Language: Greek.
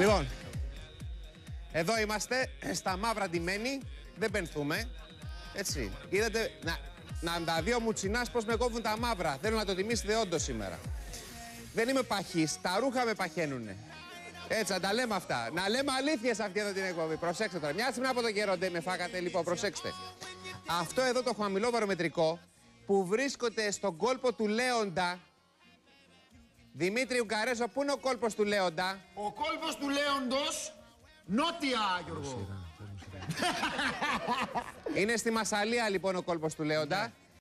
Λοιπόν, εδώ είμαστε, στα μαύρα ντυμένοι, δεν πενθούμε. Έτσι. Είδατε, να, να τα δει ο Μουτσινάς πώς με κόβουν τα μαύρα. Θέλω να το τιμήσετε όντως σήμερα. Δεν είμαι παχής, τα ρούχα με παχαίνουνε. Έτσι, να τα λέμε αυτά. Να λέμε αλήθειες αυτή εδώ την εκπομπή. Προσέξτε τώρα. Μια στιγμή από το καιρό δεν με φάγατε. Λοιπόν, προσέξτε. Αυτό εδώ το χαμηλό βαρομετρικό που βρίσκεται στον κόλπο του Λέοντα. Δημήτρη Ουκαρέζο, πού είναι ο κόλπος του Λέοντα; Ο κόλπος του Λέοντος, νότια Γιώργο. Είναι στη Μασαλία λοιπόν ο κόλπος του Λέοντα.